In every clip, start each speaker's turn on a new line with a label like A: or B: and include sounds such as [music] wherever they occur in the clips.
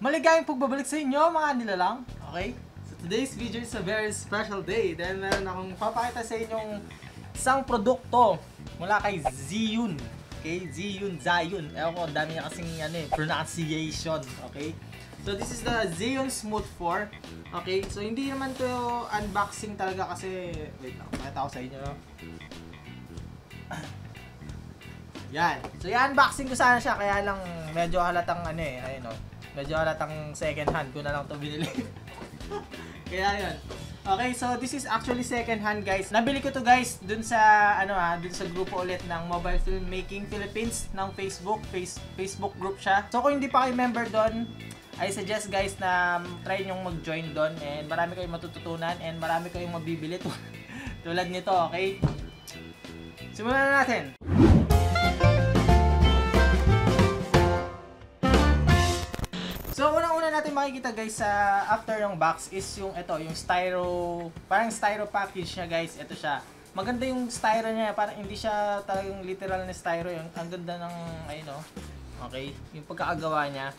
A: Maligayang pagbabalik sa inyo mga nilalang. Okay? So today's video is a very special day dahil meron akong papakita sa inyong isang produkto mula kay Ziyun. Okay? Ziyun, Zayun. Ewan ko, dami niya kasing ano, eh, pronunciation. Okay? So this is the Xeon Smooth 4. Okay? So hindi naman to unboxing talaga kasi wait lang, pakita ko sa inyo. no? Yan. So i-unboxing ko sana siya kaya lang medyo halatang ano eh, ayun oh. Medyo halatang second hand ko na lang to binili. [laughs] kaya yun. Okay, so this is actually second hand guys. Nabili ko to guys dun sa ano ah, dun sa grupo ulit ng Mobile Filmmaking Philippines ng Facebook, face, Facebook group siya. So kung hindi pa kayo member doon, I suggest guys na try nyong mag-join doon and marami kayong matututunan and marami kayong mabibili to. [laughs] tulad nito, okay? Simulan na natin. So, unang-una natin makikita guys sa after yung box is yung ito, yung styro, parang styro package niya guys. Ito siya. Maganda yung styro niya, parang hindi siya talagang literal na styro. Yung, ang ganda ng, ayun o, okay, yung pagkakagawa niya.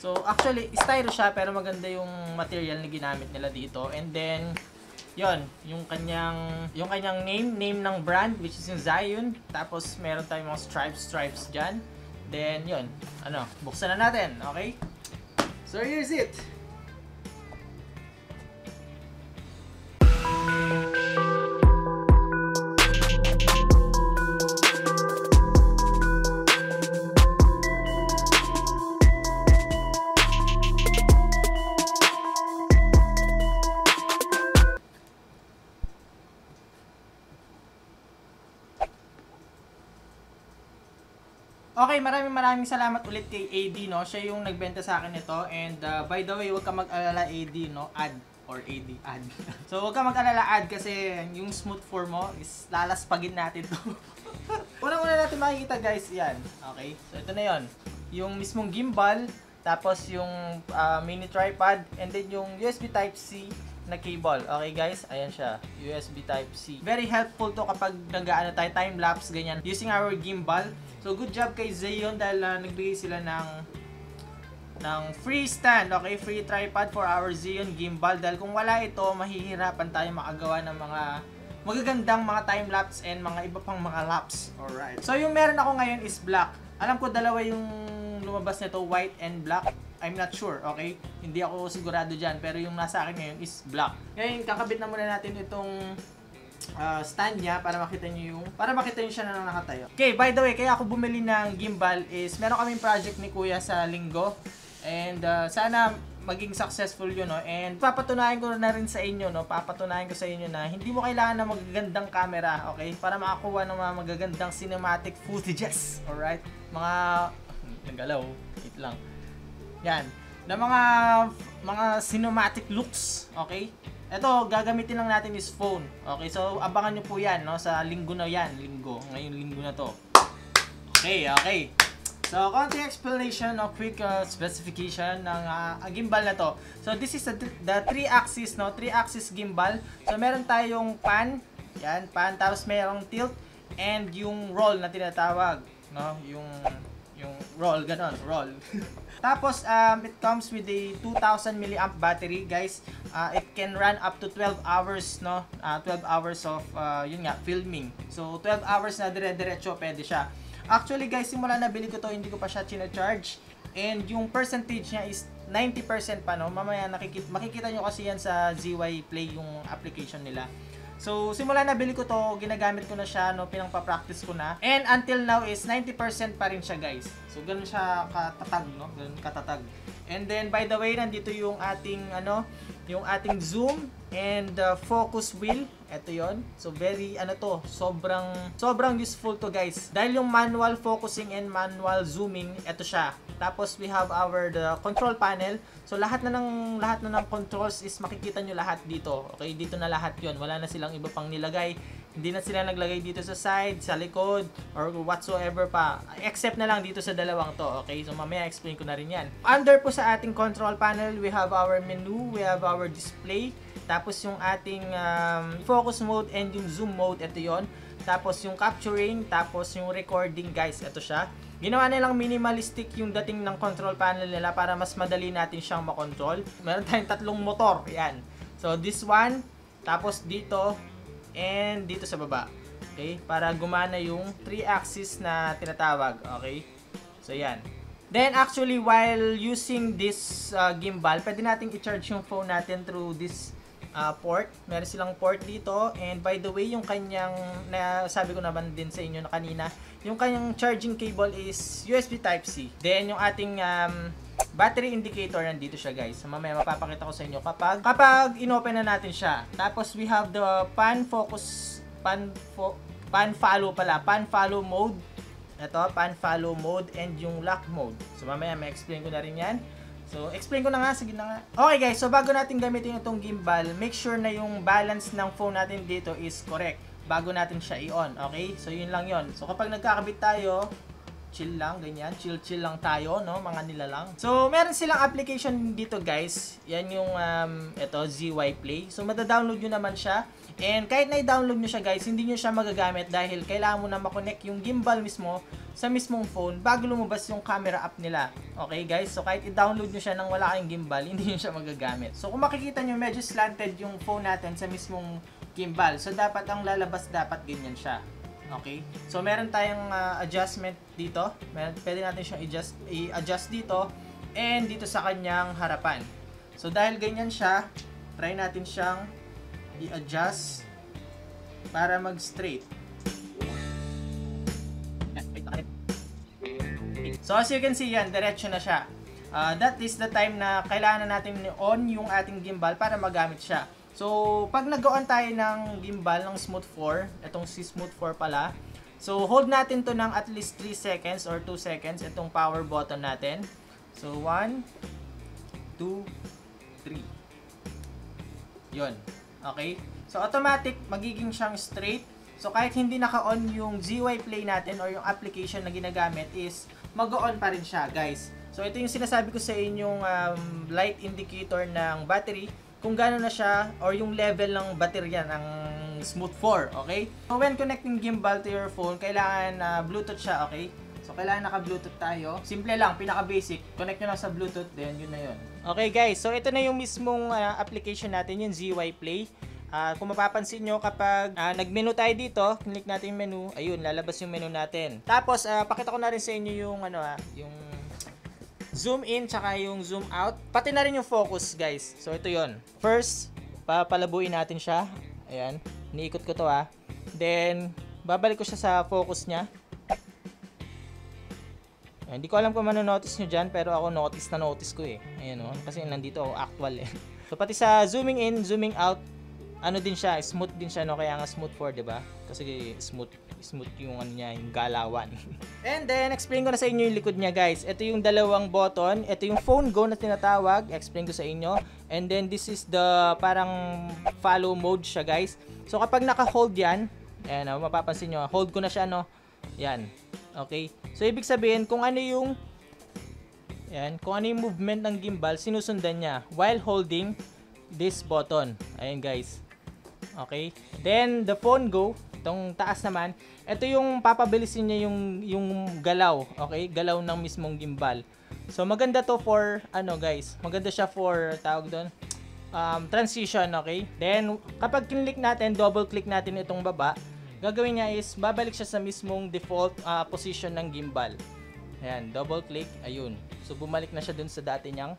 A: So, actually, styro siya pero maganda yung material na ginamit nila dito. And then, yon yung kanyang yung kanyang name name ng brand which is yung Zion tapos meron tayong mga stripes stripes diyan then yon ano buksan na natin okay So here's it. Maraming salamat ulit kay AD, no? Siya yung nagbenta sa akin ito. And uh, by the way, huwag ka mag-alala AD, no? Ad or AD, ad. [laughs] so, huwag ka mag-alala ad kasi yung smooth form mo is lalaspagin natin to. [laughs] Unang-una natin makikita guys, yan. Okay, so ito na yon Yung mismong gimbal, tapos yung uh, mini tripod, and then yung USB Type-C na cable. Okay guys, ayan siya. USB Type-C. Very helpful to kapag nag-ano tayo, time-lapse, ganyan. Using our gimbal. So good job kay Xeon dahil uh, nagbigay sila ng ng free stand, okay? Free tripod for our Xeon gimbal. Dahil kung wala ito, mahihirapan tayo makagawa ng mga magagandang mga time-lapse and mga iba pang mga laps. Alright. So yung meron ako ngayon is black. Alam ko dalawa yung lumabas nito, white and black. I'm not sure, okay? Hindi ako sigurado dyan, pero yung nasa akin ngayon is black. Ngayon, kakabit na muna natin itong uh, stand niya para makita niyo yung para makita niyo siya na nakatayo. Okay, by the way, kaya ako bumili ng gimbal is meron kaming project ni Kuya sa linggo and uh, sana maging successful yun, no? And papatunayan ko na rin sa inyo, no? Papatunayan ko sa inyo na hindi mo kailangan ng magagandang camera, okay? Para makakuha ng mga magagandang cinematic footages, alright? Mga, nagalaw, wait lang. Yan. Na mga, mga cinematic looks, okay? Ito, gagamitin lang natin is phone. Okay, so abangan nyo po yan, no? Sa linggo na yan, linggo. Ngayong linggo na to. Okay, okay. So, konting explanation o quick uh, specification ng uh, gimbal na to. So, this is the, the 3-axis, no? 3-axis gimbal. So, meron tayong pan. Yan, pan. Tapos merong tilt. And yung roll na tinatawag. No? Yung, yung roll, ganon. Roll. [laughs] Tapos, um, it comes with a 2000 milliamp battery, guys. Uh, it can run up to 12 hours, no? Uh, 12 hours of, uh, yun nga, filming. So, 12 hours na dire-diretso, pwede siya. Actually guys, simula na bili ko to, hindi ko pa siya china-charge. And yung percentage niya is 90% pa no. Mamaya nakikita, makikita nyo kasi yan sa ZY Play yung application nila. So, simula na bili ko to, ginagamit ko na siya, no, pinangpa-practice ko na. And until now is 90% pa rin siya, guys. So, ganun siya katatag, no? Ganun katatag. And then, by the way, nandito yung ating, ano, yung ating zoom and uh, focus wheel. Ito yon So, very, ano to, sobrang, sobrang useful to, guys. Dahil yung manual focusing and manual zooming, ito siya. Tapos, we have our the control panel. So, lahat na ng, lahat na ng controls is makikita nyo lahat dito. Okay, dito na lahat yon Wala na silang iba pang nilagay. Hindi na sila naglagay dito sa side, sa likod, or whatsoever pa. Except na lang dito sa dalawang to. Okay, so mamaya explain ko na rin yan. Under po sa ating control panel, we have our menu, we have our display, tapos yung ating um, focus mode and yung zoom mode, ito yon tapos yung capturing, tapos yung recording guys, ito siya. Ginawa nilang minimalistic yung dating ng control panel nila para mas madali natin siyang makontrol. Meron tayong tatlong motor, yan. So this one, tapos dito, and dito sa baba. Okay? Para gumana yung 3 axis na tinatawag. Okay? So yan. Then actually while using this uh, gimbal, pwede nating i-charge yung phone natin through this uh, port. Meron silang port dito and by the way yung kanyang na sabi ko naman din sa inyo na kanina, yung kanyang charging cable is USB type C. Then yung ating um, battery indicator nandito siya guys. Mamaya mapapakita ko sa inyo kapag kapag inopen na natin siya. Tapos we have the pan focus pan fo, pan follow pala, pan follow mode ito, pan follow mode and yung lock mode. So mamaya may explain ko na rin yan. So explain ko na nga, sige na nga. Okay guys, so bago natin gamitin itong gimbal, make sure na yung balance ng phone natin dito is correct bago natin siya i-on. Okay? So yun lang yon. So kapag nagkakabit tayo, chill lang, ganyan. Chill-chill lang tayo, no? Mga nila lang. So, meron silang application dito, guys. Yan yung, um, ito, ZY Play. So, mada-download nyo naman siya. And kahit na i-download nyo siya, guys, hindi nyo siya magagamit dahil kailangan mo na makonect yung gimbal mismo sa mismong phone bago lumabas yung camera app nila. Okay, guys? So, kahit i-download nyo siya nang wala kayong gimbal, [laughs] hindi nyo siya magagamit. So, kung makikita nyo, medyo slanted yung phone natin sa mismong gimbal. So, dapat ang lalabas, dapat ganyan siya. Okay? So, meron tayong uh, adjustment dito. Meron, pwede natin siyang i-adjust, dito and dito sa kanyang harapan. So, dahil ganyan siya, try natin siyang i-adjust para mag-straight. So, as you can see yan, diretso na siya. Uh, that is the time na kailangan na natin on yung ating gimbal para magamit siya. So, pag nag-on tayo ng gimbal ng Smooth 4, itong si Smooth 4 pala, so hold natin to ng at least 3 seconds or 2 seconds, itong power button natin. So, 1, 2, 3. Yun. Okay? So, automatic, magiging siyang straight. So, kahit hindi naka-on yung ZY Play natin or yung application na ginagamit is mag-on pa rin siya, guys. So, ito yung sinasabi ko sa inyong um, light indicator ng battery kung gano'n na siya or yung level ng baterya ng Smooth 4, okay? So, when connecting gimbal to your phone, kailangan uh, Bluetooth siya, okay? So, kailangan naka-Bluetooth tayo. Simple lang, pinaka-basic. Connect nyo lang sa Bluetooth, then yun na yun. Okay guys, so ito na yung mismong uh, application natin, yung ZY Play. Uh, kung mapapansin nyo, kapag uh, nag-menu tayo dito, click natin yung menu, ayun, lalabas yung menu natin. Tapos, uh, pakita ko na rin sa inyo yung, ano ah, yung zoom in, tsaka yung zoom out. Pati na rin yung focus, guys. So, ito yon First, papalabuin natin siya. Ayan, niikot ko to ah. Then, babalik ko siya sa focus niya. Hindi ko alam kung manonotice nyo dyan, pero ako notice na notice ko eh. Ayan o, oh, kasi nandito ako actual eh. [laughs] So, pati sa zooming in, zooming out, ano din siya, smooth din siya no kaya nga smooth 4, 'di ba? Kasi smooth smooth yung ano niya, yung galawan. [laughs] And then explain ko na sa inyo yung likod niya, guys. Ito yung dalawang button, ito yung phone go na tinatawag, explain ko sa inyo. And then this is the parang follow mode siya, guys. So kapag naka-hold 'yan, ayan, oh, mapapansin niyo, hold ko na siya no. Yan. Okay? So ibig sabihin kung ano yung yan, kung ano yung movement ng gimbal, sinusundan niya while holding this button. Ayan guys. Okay? Then, the phone go, itong taas naman, ito yung papabilisin niya yung, yung galaw. Okay? Galaw ng mismong gimbal. So, maganda to for, ano guys, maganda siya for, tawag doon, um, transition, okay? Then, kapag kinlik natin, double click natin itong baba, gagawin niya is, babalik siya sa mismong default uh, position ng gimbal. Ayan, double click, ayun. So, bumalik na siya dun sa dati niyang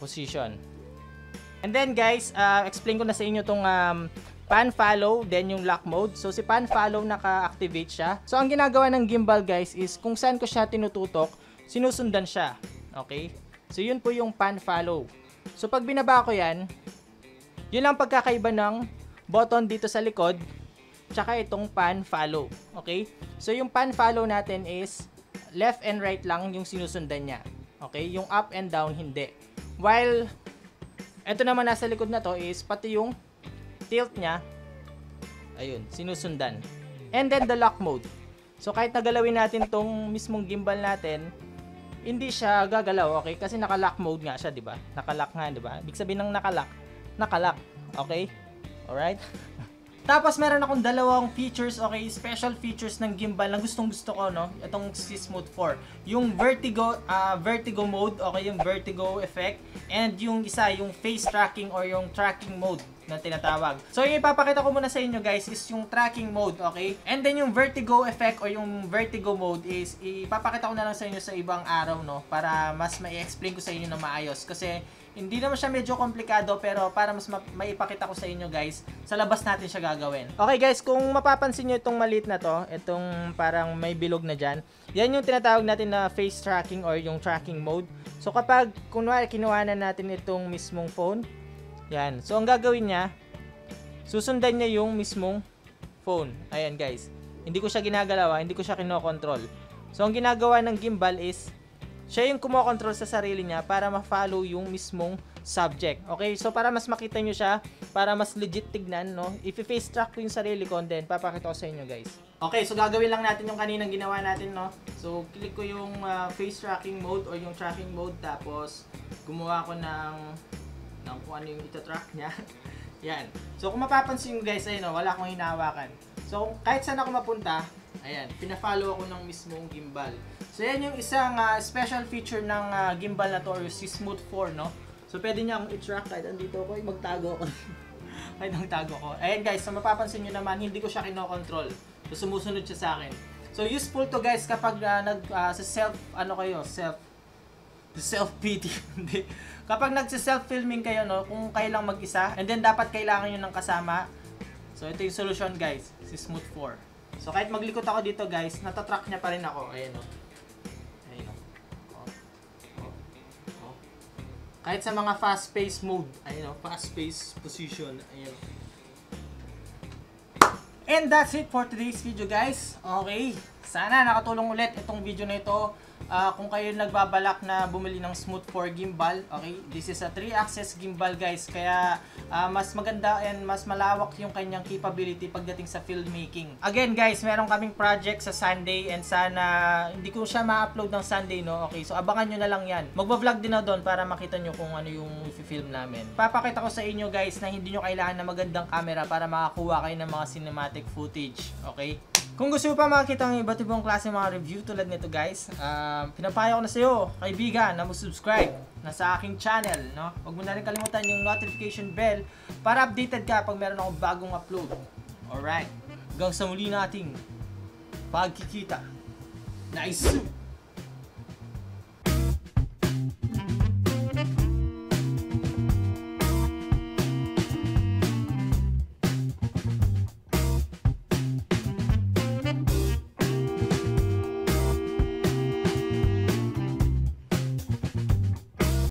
A: position. And then guys, uh, explain ko na sa inyo tong um, pan follow, then yung lock mode. So si pan follow naka-activate siya. So ang ginagawa ng gimbal guys is kung saan ko siya tinututok, sinusundan siya. Okay? So yun po yung pan follow. So pag binaba ko yan, yun lang pagkakaiba ng button dito sa likod, tsaka itong pan follow. Okay? So yung pan follow natin is left and right lang yung sinusundan niya. Okay? Yung up and down hindi. While ito naman nasa likod na to is pati yung tilt niya, ayun, sinusundan. And then the lock mode. So kahit nagalawin natin tong mismong gimbal natin, hindi siya gagalaw, okay? Kasi naka-lock mode nga siya, 'di ba? Naka-lock nga, 'di ba? Ibig sabihin ng naka-lock, naka-lock, okay? Alright? [laughs] Tapos meron akong dalawang features, okay, special features ng gimbal na gustong gusto ko, no? Itong si Smooth 4. Yung vertigo, ah, vertigo mode, okay, yung vertigo effect. And yung isa, yung face tracking or yung tracking mode na tinatawag. So yung ipapakita ko muna sa inyo guys is yung tracking mode, okay? And then yung vertigo effect or yung vertigo mode is ipapakita ko na lang sa inyo sa ibang araw, no? Para mas mai-explain ko sa inyo na maayos. Kasi hindi naman siya medyo komplikado pero para mas ma- maipakita ko sa inyo guys, sa labas natin siya gagawin. Okay guys, kung mapapansin nyo itong maliit na to, itong parang may bilog na dyan, yan yung tinatawag natin na face tracking or yung tracking mode. So kapag kunwari kinuha na natin itong mismong phone, yan. So ang gagawin niya, susundan niya yung mismong phone. Ayan guys. Hindi ko siya ginagalawa, hindi ko siya kinokontrol. So ang ginagawa ng gimbal is siya yung kumokontrol sa sarili niya para ma-follow yung mismong subject. Okay, so para mas makita nyo siya, para mas legit tignan, no? If i-face track ko yung sarili ko, then papakita ko sa inyo, guys. Okay, so gagawin lang natin yung kaninang ginawa natin, no? So, click ko yung uh, face tracking mode or yung tracking mode, tapos gumawa ko ng, ng kung ano yung ito-track niya. [laughs] Yan. So, kung mapapansin nyo, guys, ayun, no, wala akong hinahawakan. So, kahit saan ako mapunta, ayan, pina-follow ako ng mismong gimbal. So yan yung isang uh, special feature ng uh, gimbal na to si Smooth 4 no. So pwede niya akong i-track kahit andito ako, ay magtago ako. [laughs] kahit magtago ko. Ayan guys, so mapapansin niyo naman hindi ko siya kino-control. So sumusunod siya sa akin. So useful to guys kapag uh, nag uh, sa self ano kayo, self self pity [laughs] hindi. Kapag nagse self filming kayo no, kung kayo lang mag-isa and then dapat kailangan niyo ng kasama. So ito yung solution guys, si Smooth 4. So kahit maglikot ako dito guys, natatrack niya pa rin ako. Ayan no. Ayun o. Oh. Oh. Oh. Kahit sa mga fast-paced mode, ayun o, fast-paced position, ayun. And that's it for today's video guys. Okay, sana nakatulong ulit itong video na ito. Ah, kung kayo nagbabalak na bumili ng Smooth 4 gimbal, okay, this is a 3-axis gimbal guys. Kaya ah, mas maganda and mas malawak yung kanyang capability pagdating sa filmmaking. Again guys, meron kaming project sa Sunday and sana hindi ko siya ma-upload ng Sunday no. Okay, so abangan nyo na lang yan. Magba-vlog din ako doon para makita nyo kung ano yung i-film namin. Papakita ko sa inyo guys na hindi nyo kailangan na magandang camera para makakuha kayo ng mga cinematic footage. Okay? Kung gusto mo pa makakita ng iba't ibang klase mga review tulad nito guys, um, pinapayo ko na sa iyo, kaibigan, na mo-subscribe na sa aking channel, no? Huwag mo na rin kalimutan yung notification bell para updated ka pag meron akong bagong upload. Alright, hanggang sa muli nating pagkikita. Nice!